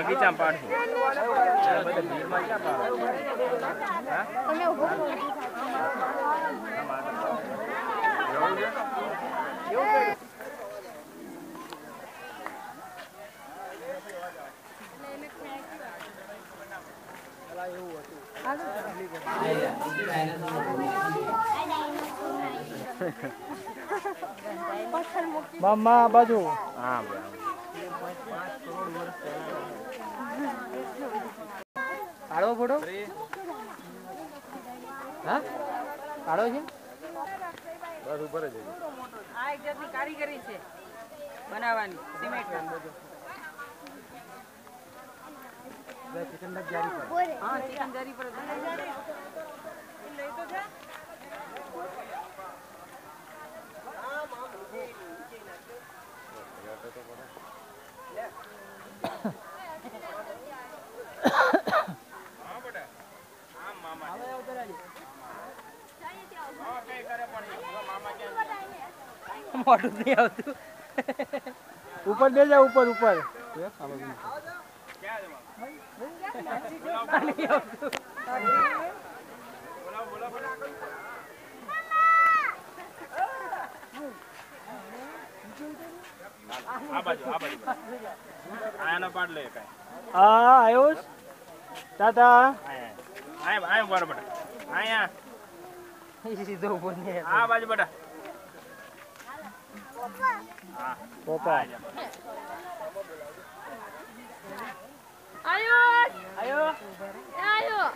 બગીચામાં પાડશું આ બાજુ હા તમે ઊભો રહો. આ બાજુ હા? બરાબર કાઢો ફોટો હા કાઢો છે? બસ ઉપર જ આ એક જાતની કારીગરી છે બનાવવાની સિમેન્ટના. પર હા ચિકન જરી પર જ. બનાવી. મોટું નહીં આવતું. ઉપર બે જા ઉપર ઉપર. આ બાજુ આ બાજુ. આનો પાડ લે કાંઈ. હા આવ્યો દાદા તાતા. આયા આયા આયા બરાબર. આયા સીધો ઉપર બાજુ બેટા. હા પોપા આયો. આવ્યો આયો.